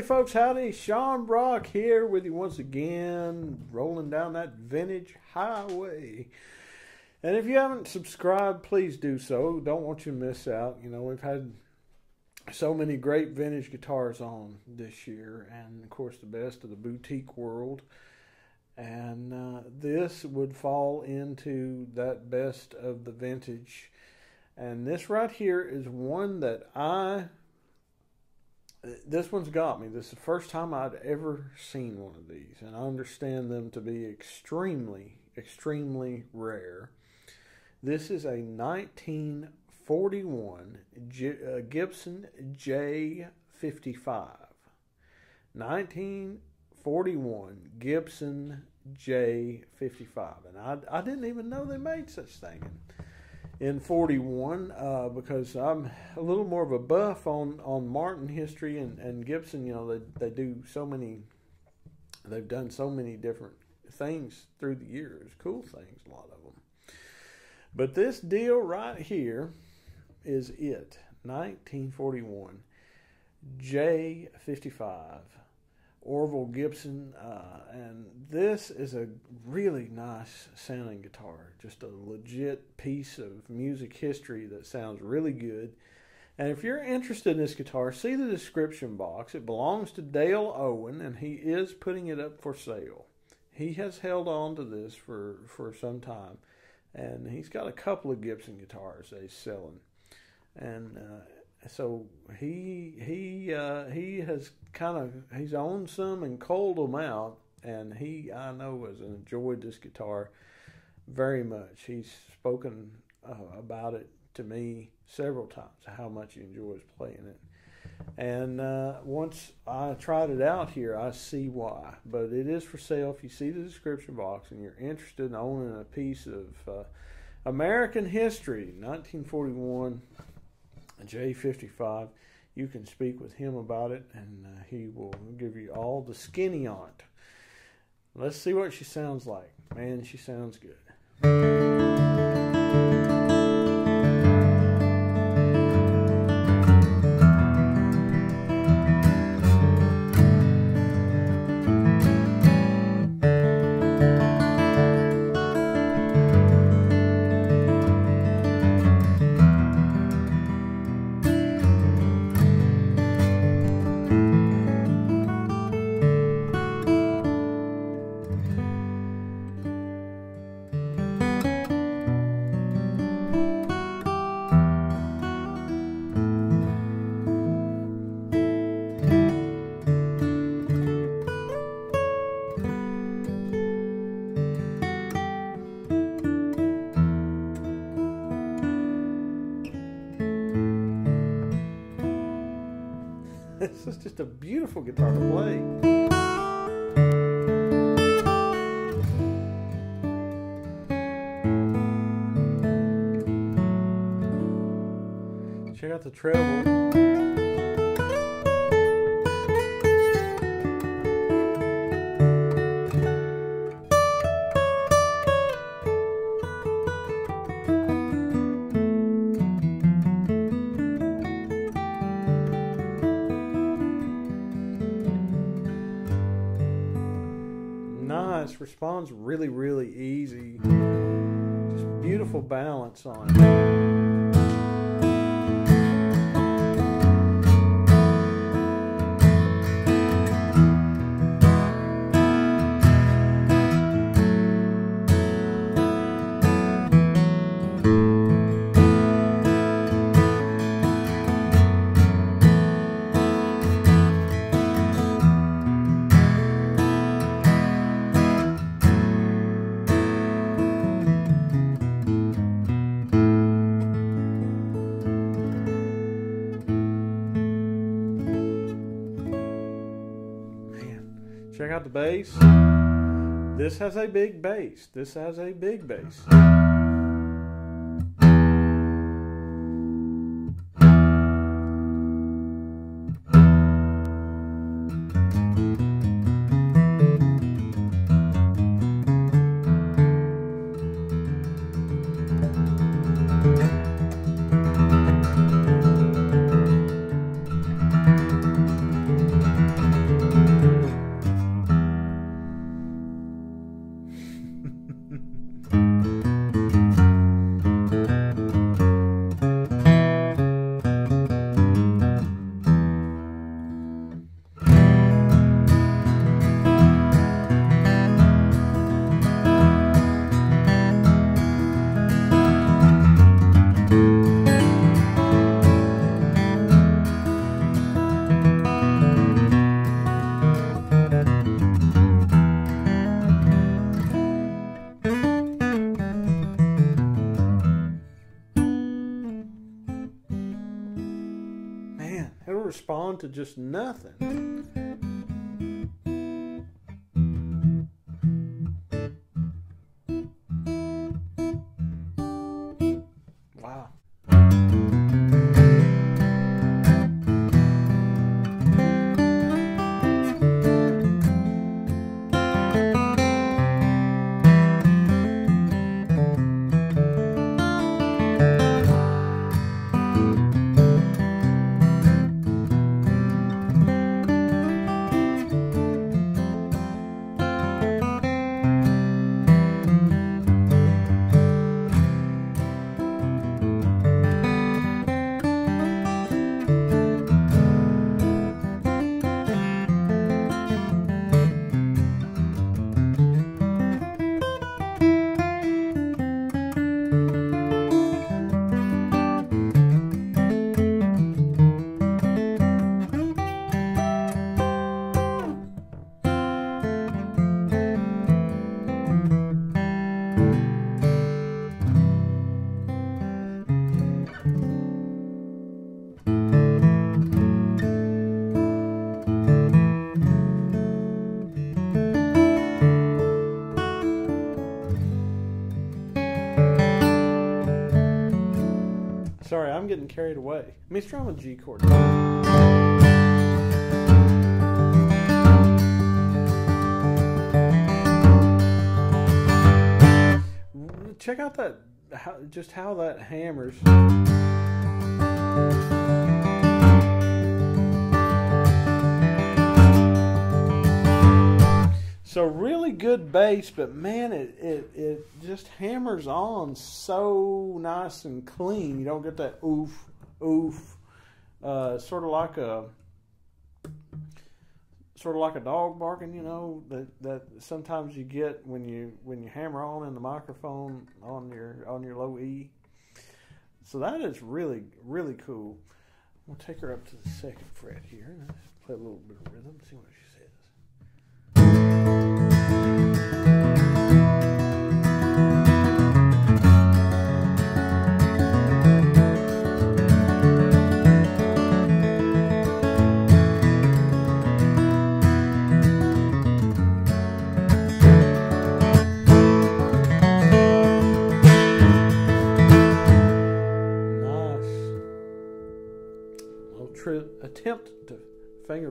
Howdy, folks. Howdy. Shawn Brock here with you once again, rolling down that vintage highway. And if you haven't subscribed, please do so. Don't want you to miss out. You know, we've had so many great vintage guitars on this year, and of course, the best of the boutique world. And uh, this would fall into that best of the vintage. And this right here is one that I this one's got me. This is the first time I'd ever seen one of these, and I understand them to be extremely, extremely rare. This is a 1941 G- uh, Gibson J55. 1941 Gibson J55, and I, I didn't even know they made such thing in 41 uh, because I'm a little more of a buff on, on Martin history and, and Gibson. You know, they, they do so many, they've done so many different things through the years, cool things, a lot of them. But this deal right here is it 1941 J55 Orville Gibson, uh, and this is a really nice sounding guitar. Just a legit piece of music history that sounds really good. And if you're interested in this guitar, see the description box. It belongs to Dale Owen, and he is putting it up for sale. He has held on to this for, for some time, and he's got a couple of Gibson guitars he's selling. And uh, so he he uh, he has kind of he's owned some and culled them out, and he I know has enjoyed this guitar very much. He's spoken uh, about it to me several times how much he enjoys playing it. And uh, once I tried it out here, I see why. But it is for sale. If you see the description box and you're interested in owning a piece of uh, American history, 1941 J55. You can speak with him about it, and uh, he will give you all the skinny on it. Let's see what she sounds like. Man, she sounds good. Just a beautiful guitar to play. Check out the treble. Responds really, really easy. Just beautiful balance on it. The bass. This has a big bass. This has a big bass. To just nothing. Carried away. Let me strum a G chord. Check out that, how, just how that hammers. So really good bass, but man, it, it it just hammers on so nice and clean. You don't get that oof oof, uh, sort of like a sort of like a dog barking. You know that that sometimes you get when you when you hammer on in the microphone on your on your low E. So that is really really cool. We'll take her up to the second fret here. Let's play a little bit of rhythm. See what she says.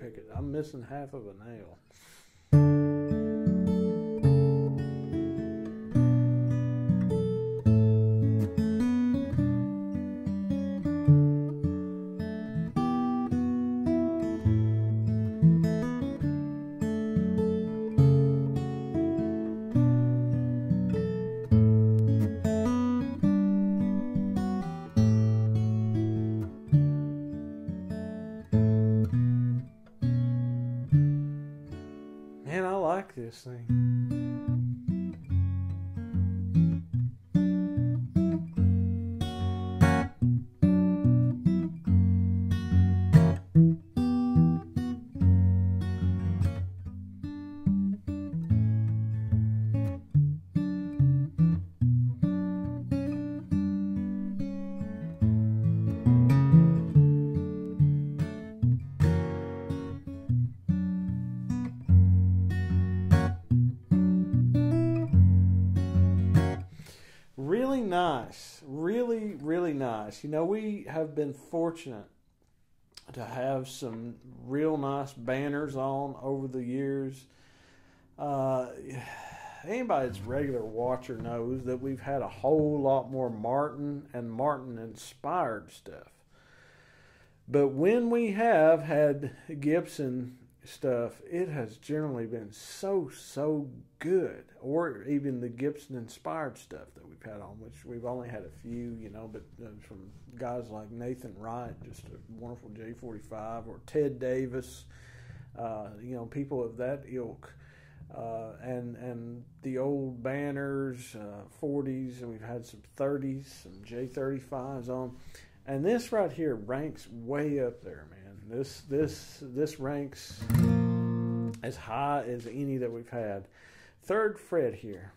Pick it. I'm missing half of a nail. This thing. Nice. Really, really nice. You know, we have been fortunate to have some real nice banners on over the years. Uh, anybody that's regular watcher knows that we've had a whole lot more Martin and Martin inspired stuff. But when we have had Gibson stuff, it has generally been so, so good. Or even the Gibson inspired stuff that we've had on, which we've only had a few, you know, but uh, from guys like Nathan Wright, just a wonderful J45, or Ted Davis, uh, you know, people of that ilk. Uh, and and the old banners, uh, 40s, and we've had some 30s, some J35s on, and this right here ranks way up there, man. This this this ranks as high as any that we've had. Third fret here.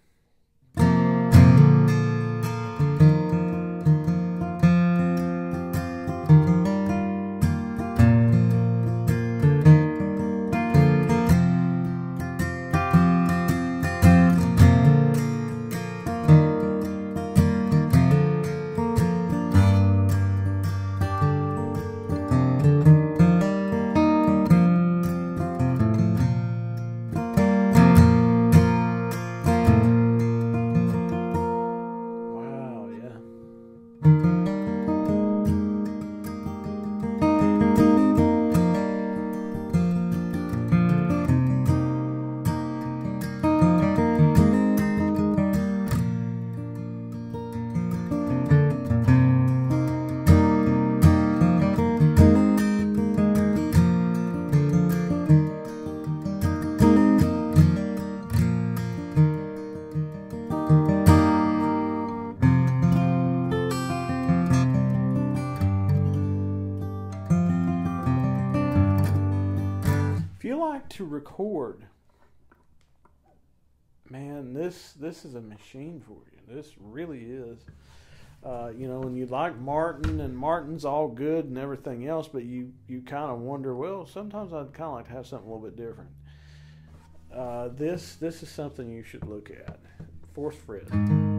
Record, man, this this is a machine for you. This really is. Uh, you know, and you like Martin, and Martin's all good and everything else, but you you kind of wonder, well, sometimes I'd kind of like to have something a little bit different. Uh, this this is something you should look at. Fourth fret.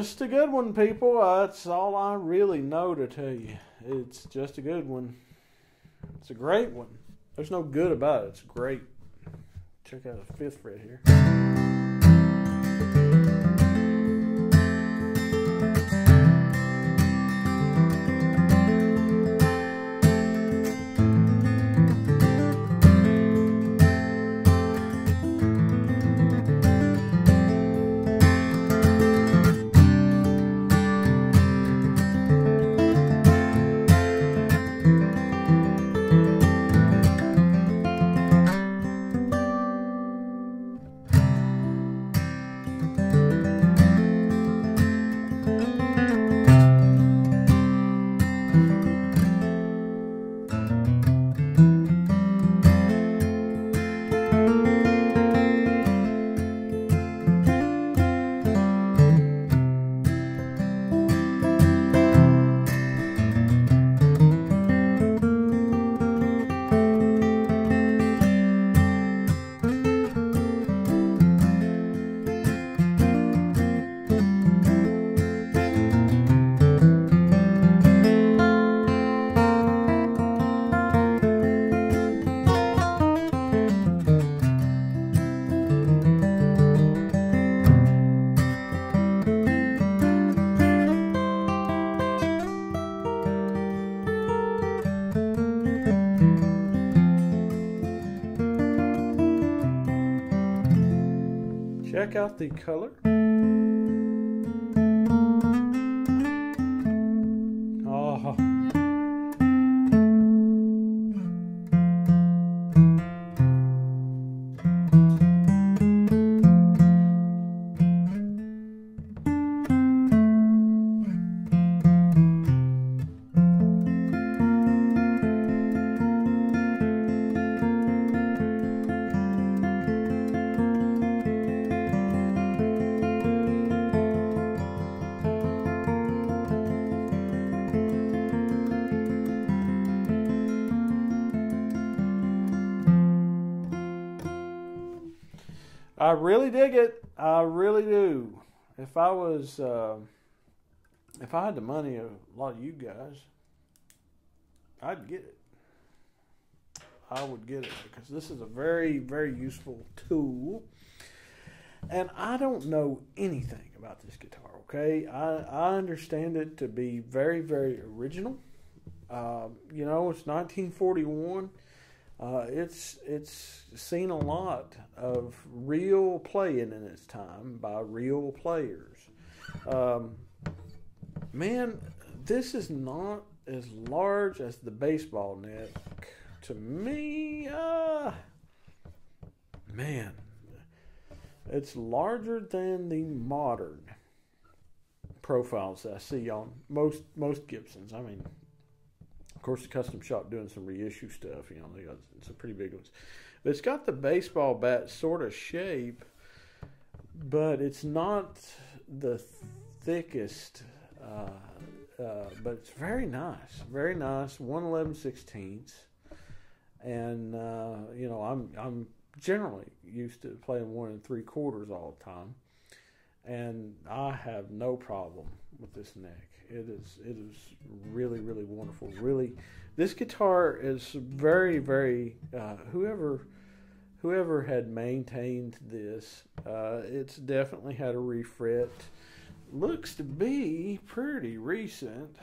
Just a good one, people. That's all I really know to tell you. It's just a good one. It's a great one. There's no good about it. It's great. Check out the fifth fret here. Out the color. I really dig it. I really do. If I was, uh, if I had the money of a lot of you guys, I'd get it. I would get it because this is a very, very useful tool. And I don't know anything about this guitar, okay? I, I understand it to be very, very original. Uh, you know, it's 1941. Uh, it's it's seen a lot of real playing in its time by real players. Um, man, this is not as large as the baseball net To me, uh, man, it's larger than the modern profiles I see on most most Gibsons. I mean, of course, the custom shop doing some reissue stuff. You know, they got some pretty big ones. But it's got the baseball bat sort of shape, but it's not the thickest uh, uh, but it's very nice, very nice. One eleven sixteenths, and uh, you know I'm I'm generally used to playing one and three quarters all the time, and I have no problem with this neck. It is it is really really wonderful. Really, this guitar is very very uh, whoever whoever had maintained this, uh, it's definitely had a refret. Looks to be pretty recent.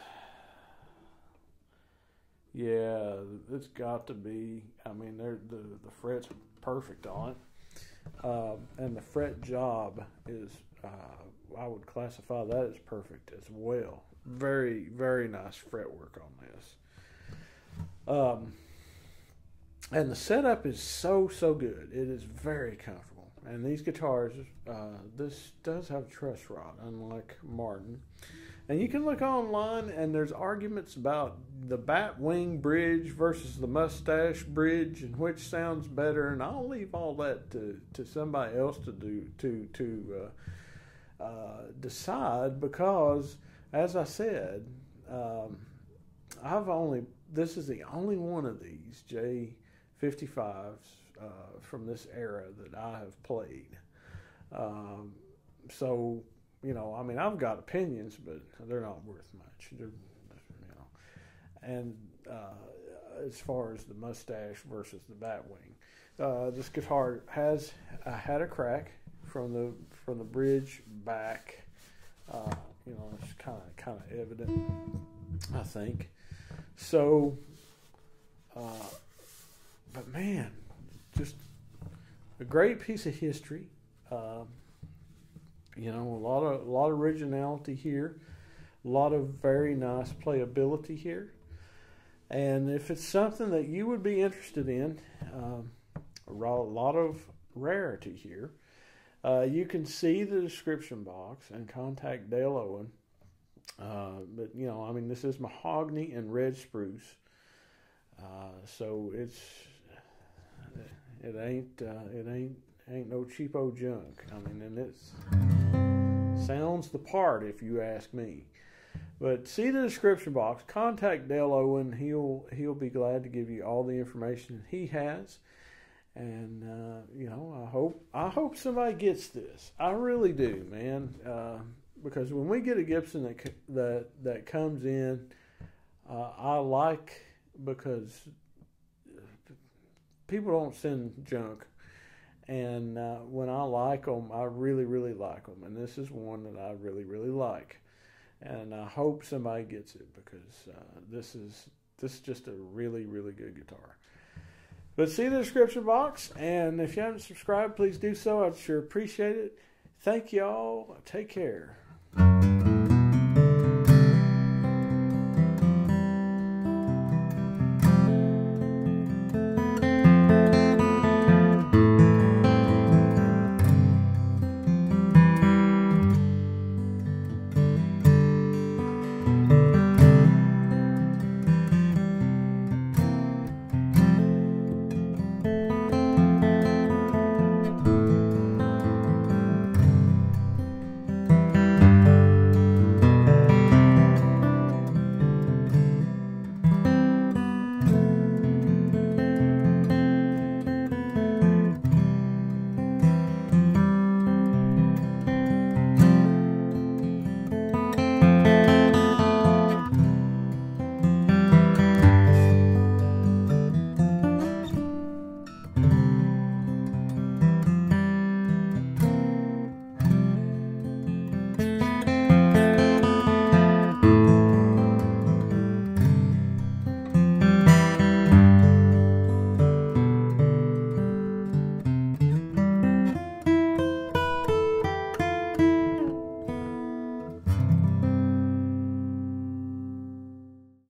Yeah, it's got to be. I mean, the the frets perfect on it, uh, and the fret job is. Uh, I would classify that as perfect as well. Very very nice fretwork on this. Um, and the setup is so so good. It is very comfortable. And these guitars, uh, this does have truss rod, unlike Martin. And you can look online, and there's arguments about the bat wing bridge versus the Mustache bridge, and which sounds better. And I'll leave all that to, to somebody else to do to to uh, uh, decide because, as I said, um, I've only this is the only one of these J 55s uh, from this era that I have played. Um, so, you know, I mean, I've got opinions, but they're not worth much. They're, you know, and uh, as far as the mustache versus the Batwing, uh, this guitar has uh, had a crack from the from the bridge back. Uh, you know, it's kind of kind of evident, I think. So. Uh, but man, just a great piece of history. Um, you know, a lot of a lot of originality here, a lot of very nice playability here. And if it's something that you would be interested in, um, a lot of rarity here. Uh, you can see the description box and contact Dale Owen. Uh, but you know, I mean, this is mahogany and red spruce, uh, so it's it ain't uh, it ain't ain't no cheapo junk. I mean, and it sounds the part if you ask me. But see the description box. Contact Dale Owen. He'll he'll be glad to give you all the information he has. And uh, you know, I hope I hope somebody gets this. I really do, man. Uh, because when we get a Gibson that that that comes in, uh, I like because people don't send junk. And uh, when I like them, I really, really like them. And this is one that I really, really like. And I hope somebody gets it because uh, this is this is just a really, really good guitar. But see the description box, and if you haven't subscribed, please do so. I'd sure appreciate it. Thank y'all. Take care.